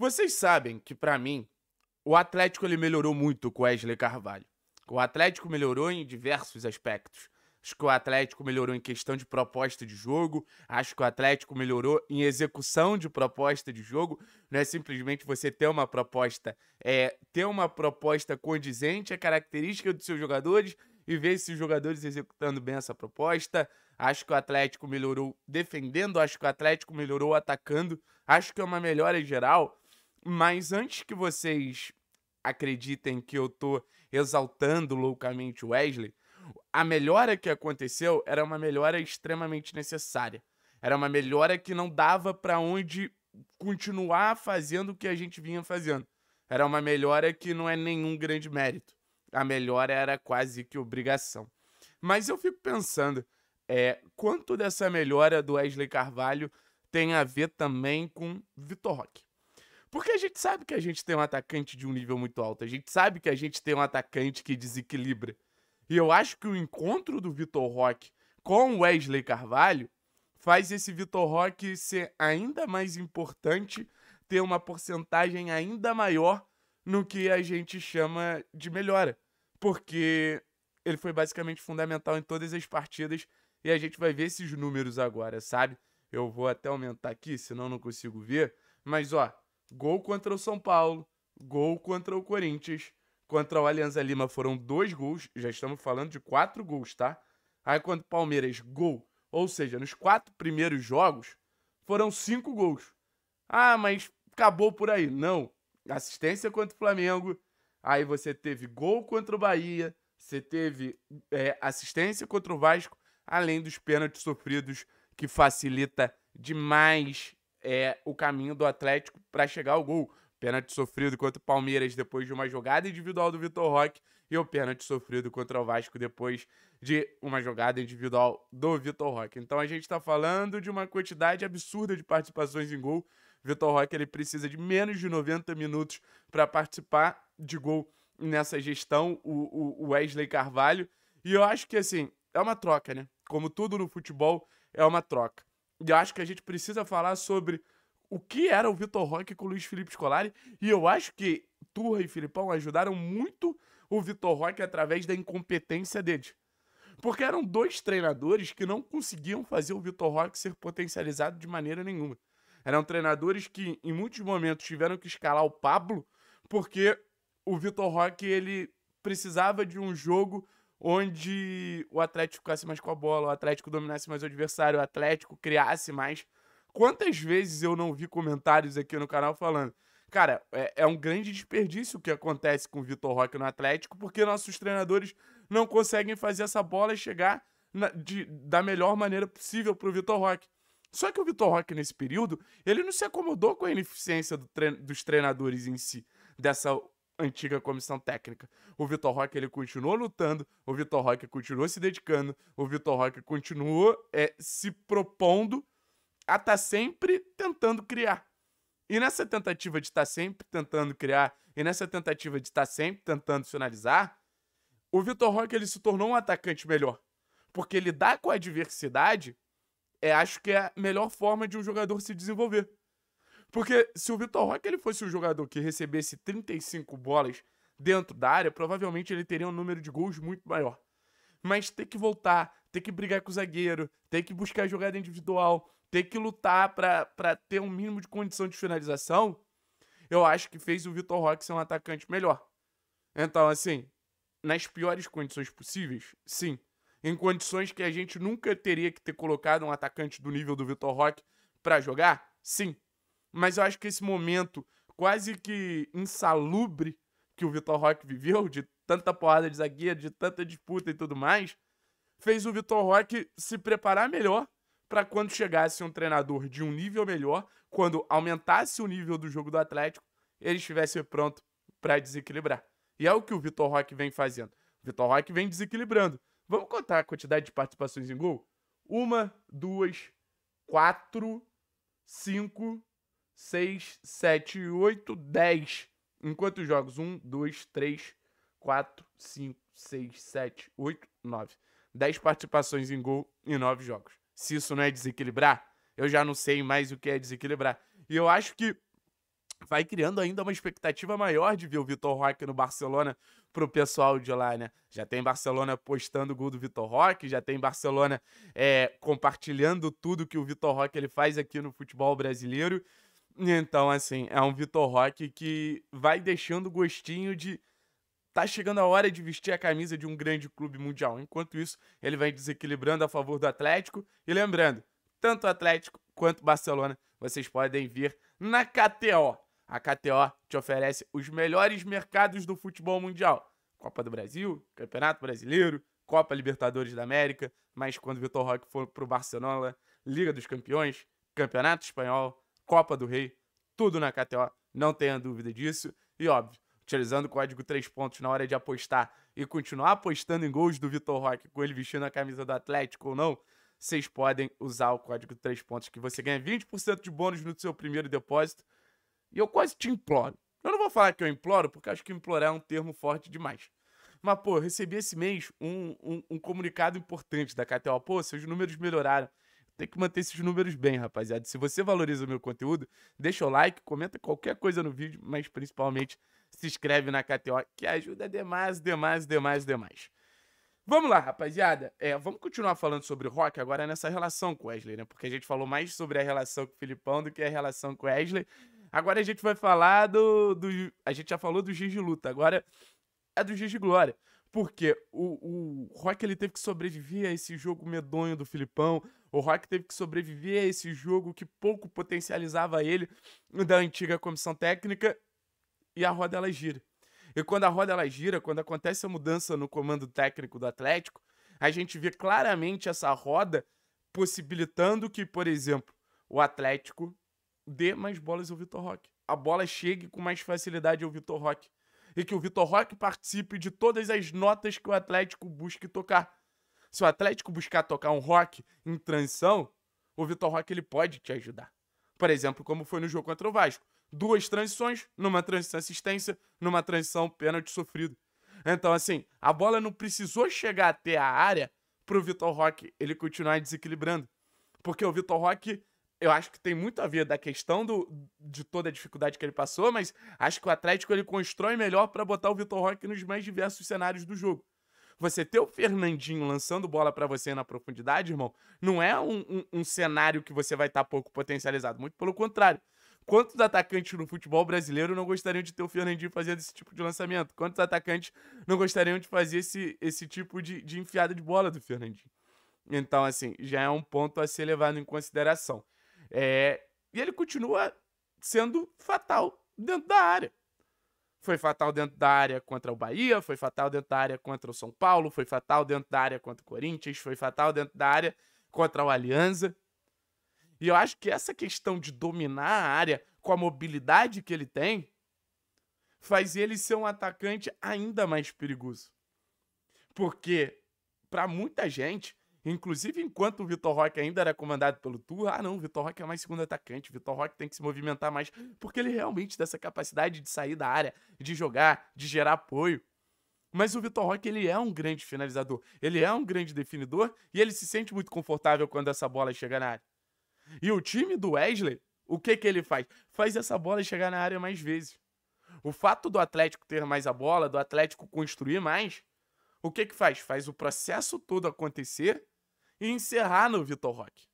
Vocês sabem que, para mim, o Atlético ele melhorou muito com o Wesley Carvalho. O Atlético melhorou em diversos aspectos. Acho que o Atlético melhorou em questão de proposta de jogo. Acho que o Atlético melhorou em execução de proposta de jogo. Não é simplesmente você ter uma proposta, é ter uma proposta condizente à característica dos seus jogadores e ver esses jogadores executando bem essa proposta. Acho que o Atlético melhorou defendendo, acho que o Atlético melhorou atacando. Acho que é uma melhora geral. Mas antes que vocês acreditem que eu tô exaltando loucamente o Wesley, a melhora que aconteceu era uma melhora extremamente necessária. Era uma melhora que não dava para onde continuar fazendo o que a gente vinha fazendo. Era uma melhora que não é nenhum grande mérito. A melhora era quase que obrigação. Mas eu fico pensando, é, quanto dessa melhora do Wesley Carvalho tem a ver também com Vitor Roque? Porque a gente sabe que a gente tem um atacante de um nível muito alto. A gente sabe que a gente tem um atacante que desequilibra. E eu acho que o encontro do Vitor Roque com Wesley Carvalho faz esse Vitor Roque ser ainda mais importante, ter uma porcentagem ainda maior no que a gente chama de melhora. Porque ele foi basicamente fundamental em todas as partidas e a gente vai ver esses números agora, sabe? Eu vou até aumentar aqui, senão não consigo ver. Mas ó, gol contra o São Paulo, gol contra o Corinthians, Contra o Alianza Lima foram dois gols, já estamos falando de quatro gols, tá? Aí contra o Palmeiras, gol. Ou seja, nos quatro primeiros jogos foram cinco gols. Ah, mas acabou por aí. Não. Assistência contra o Flamengo. Aí você teve gol contra o Bahia. Você teve é, assistência contra o Vasco. Além dos pênaltis sofridos, que facilita demais é, o caminho do Atlético para chegar ao gol. Pênalti sofrido contra o Palmeiras depois de uma jogada individual do Vitor Roque e o pênalti sofrido contra o Vasco depois de uma jogada individual do Vitor Roque. Então a gente está falando de uma quantidade absurda de participações em gol. Vitor Roque ele precisa de menos de 90 minutos para participar de gol nessa gestão, o, o Wesley Carvalho. E eu acho que assim, é uma troca, né? Como tudo no futebol, é uma troca. E eu acho que a gente precisa falar sobre o que era o Vitor Roque com o Luiz Felipe Scolari. E eu acho que Turra e Filipão ajudaram muito o Vitor Roque através da incompetência deles. Porque eram dois treinadores que não conseguiam fazer o Vitor Roque ser potencializado de maneira nenhuma. Eram treinadores que, em muitos momentos, tiveram que escalar o Pablo, porque o Vitor Roque ele precisava de um jogo onde o Atlético ficasse mais com a bola, o Atlético dominasse mais o adversário, o Atlético criasse mais. Quantas vezes eu não vi comentários aqui no canal falando, cara, é, é um grande desperdício o que acontece com o Vitor Roque no Atlético, porque nossos treinadores não conseguem fazer essa bola chegar na, de, da melhor maneira possível para o Vitor Roque. Só que o Vitor Roque, nesse período, ele não se acomodou com a ineficiência do tre dos treinadores em si, dessa antiga comissão técnica. O Vitor Roque ele continuou lutando, o Vitor Roque continuou se dedicando, o Vitor Roque continuou é, se propondo a estar tá sempre tentando criar. E nessa tentativa de estar tá sempre tentando criar, e nessa tentativa de estar tá sempre tentando finalizar, o Vitor Roque ele se tornou um atacante melhor. Porque lidar com a adversidade é, acho que é a melhor forma de um jogador se desenvolver. Porque se o Vitor Roque ele fosse um jogador que recebesse 35 bolas dentro da área, provavelmente ele teria um número de gols muito maior. Mas ter que voltar, ter que brigar com o zagueiro, ter que buscar jogada individual, ter que lutar para ter um mínimo de condição de finalização, eu acho que fez o Vitor Roque ser um atacante melhor. Então, assim, nas piores condições possíveis, sim. Em condições que a gente nunca teria que ter colocado um atacante do nível do Vitor Roque para jogar, sim. Mas eu acho que esse momento quase que insalubre que o Vitor Roque viveu, de tanta porrada de zagueiro, de tanta disputa e tudo mais, fez o Vitor Roque se preparar melhor para quando chegasse um treinador de um nível melhor, quando aumentasse o nível do jogo do Atlético, ele estivesse pronto para desequilibrar. E é o que o Vitor Roque vem fazendo. O Vitor Roque vem desequilibrando. Vamos contar a quantidade de participações em gol? Uma, duas, quatro, cinco, seis, sete, oito, dez. Em quantos jogos? Um, dois, três, quatro, cinco, seis, sete, oito, nove. Dez participações em gol em nove jogos se isso não é desequilibrar, eu já não sei mais o que é desequilibrar. E eu acho que vai criando ainda uma expectativa maior de ver o Vitor Roque no Barcelona pro pessoal de lá, né? Já tem Barcelona postando o gol do Vitor Roque, já tem Barcelona é, compartilhando tudo que o Vitor Roque ele faz aqui no futebol brasileiro. Então, assim, é um Vitor Roque que vai deixando gostinho de tá chegando a hora de vestir a camisa de um grande clube mundial. Enquanto isso, ele vai desequilibrando a favor do Atlético. E lembrando, tanto Atlético quanto Barcelona, vocês podem vir na KTO. A KTO te oferece os melhores mercados do futebol mundial. Copa do Brasil, Campeonato Brasileiro, Copa Libertadores da América, mas quando o Vitor Roque for pro Barcelona, Liga dos Campeões, Campeonato Espanhol, Copa do Rei, tudo na KTO, não tenha dúvida disso. E óbvio, utilizando o código 3 pontos na hora de apostar e continuar apostando em gols do Vitor Roque com ele vestindo a camisa do Atlético ou não, vocês podem usar o código 3 pontos que você ganha 20% de bônus no seu primeiro depósito e eu quase te imploro. Eu não vou falar que eu imploro, porque acho que implorar é um termo forte demais. Mas, pô, recebi esse mês um, um, um comunicado importante da KTO. Pô, seus números melhoraram. Tem que manter esses números bem, rapaziada. Se você valoriza o meu conteúdo, deixa o like, comenta qualquer coisa no vídeo, mas principalmente se inscreve na KTO, que ajuda demais, demais, demais, demais. Vamos lá, rapaziada. É, vamos continuar falando sobre o Rock agora nessa relação com o Wesley, né? Porque a gente falou mais sobre a relação com o Filipão do que a relação com o Wesley. Agora a gente vai falar do, do. A gente já falou do Giz de luta, agora é do Giz de glória. Porque o, o Rock ele teve que sobreviver a esse jogo medonho do Filipão. O Rock teve que sobreviver a esse jogo que pouco potencializava ele da antiga comissão técnica. E a roda ela gira. E quando a roda ela gira, quando acontece a mudança no comando técnico do Atlético, a gente vê claramente essa roda possibilitando que, por exemplo, o Atlético dê mais bolas ao Vitor Roque. A bola chegue com mais facilidade ao Vitor Roque. E que o Vitor Roque participe de todas as notas que o Atlético busque tocar. Se o Atlético buscar tocar um rock em transição, o Vitor Roque ele pode te ajudar. Por exemplo, como foi no jogo contra o Vasco. Duas transições, numa transição assistência, numa transição pênalti sofrido. Então, assim, a bola não precisou chegar até a área para o Vitor Roque ele continuar desequilibrando. Porque o Vitor Roque eu acho que tem muito a ver da questão do, de toda a dificuldade que ele passou, mas acho que o Atlético ele constrói melhor para botar o Vitor Roque nos mais diversos cenários do jogo. Você ter o Fernandinho lançando bola para você na profundidade, irmão, não é um, um, um cenário que você vai estar tá pouco potencializado. Muito pelo contrário. Quantos atacantes no futebol brasileiro não gostariam de ter o Fernandinho fazendo esse tipo de lançamento? Quantos atacantes não gostariam de fazer esse, esse tipo de, de enfiada de bola do Fernandinho? Então, assim, já é um ponto a ser levado em consideração. É, e ele continua sendo fatal dentro da área. Foi fatal dentro da área contra o Bahia, foi fatal dentro da área contra o São Paulo, foi fatal dentro da área contra o Corinthians, foi fatal dentro da área contra o Alianza. E eu acho que essa questão de dominar a área com a mobilidade que ele tem faz ele ser um atacante ainda mais perigoso. Porque, para muita gente, Inclusive, enquanto o Vitor Roque ainda era comandado pelo Tour, ah, não, o Vitor Roque é mais segundo atacante, o Vitor Roque tem que se movimentar mais, porque ele realmente tem essa capacidade de sair da área, de jogar, de gerar apoio. Mas o Vitor Roque, ele é um grande finalizador, ele é um grande definidor e ele se sente muito confortável quando essa bola chega na área. E o time do Wesley, o que que ele faz? Faz essa bola chegar na área mais vezes. O fato do Atlético ter mais a bola, do Atlético construir mais, o que que faz? Faz o processo todo acontecer e encerrar no Vitor Roque.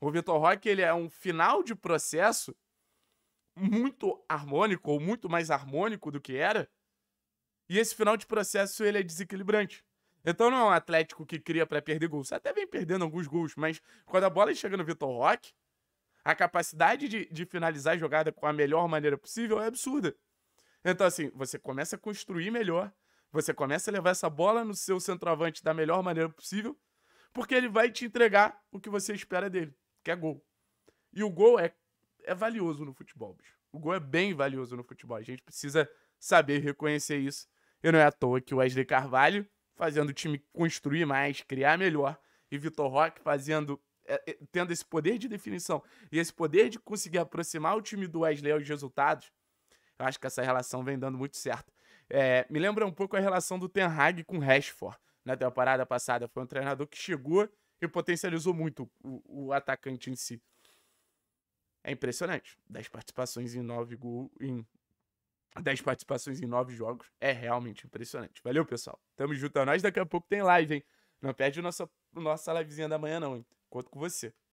O Vitor Roque ele é um final de processo muito harmônico, ou muito mais harmônico do que era, e esse final de processo ele é desequilibrante. Então não é um Atlético que cria para perder gols. Até vem perdendo alguns gols, mas quando a bola chega no Vitor Roque, a capacidade de, de finalizar a jogada com a melhor maneira possível é absurda. Então, assim, você começa a construir melhor, você começa a levar essa bola no seu centroavante da melhor maneira possível, porque ele vai te entregar o que você espera dele, que é gol. E o gol é, é valioso no futebol, bicho. O gol é bem valioso no futebol. A gente precisa saber reconhecer isso. E não é à toa que o Wesley Carvalho fazendo o time construir mais, criar melhor, e Vitor Roque fazendo é, é, tendo esse poder de definição e esse poder de conseguir aproximar o time do Wesley aos resultados, eu acho que essa relação vem dando muito certo. É, me lembra um pouco a relação do Ten Hag com o Rashford na temporada passada. Foi um treinador que chegou e potencializou muito o, o atacante em si. é impressionante. 10 participações em 9 gols, em 10 participações em 9 jogos é realmente impressionante. Valeu, pessoal. Tamo junto a nós. Daqui a pouco tem live, hein? Não perde nossa, nossa livezinha da manhã, não, hein? Conto com você.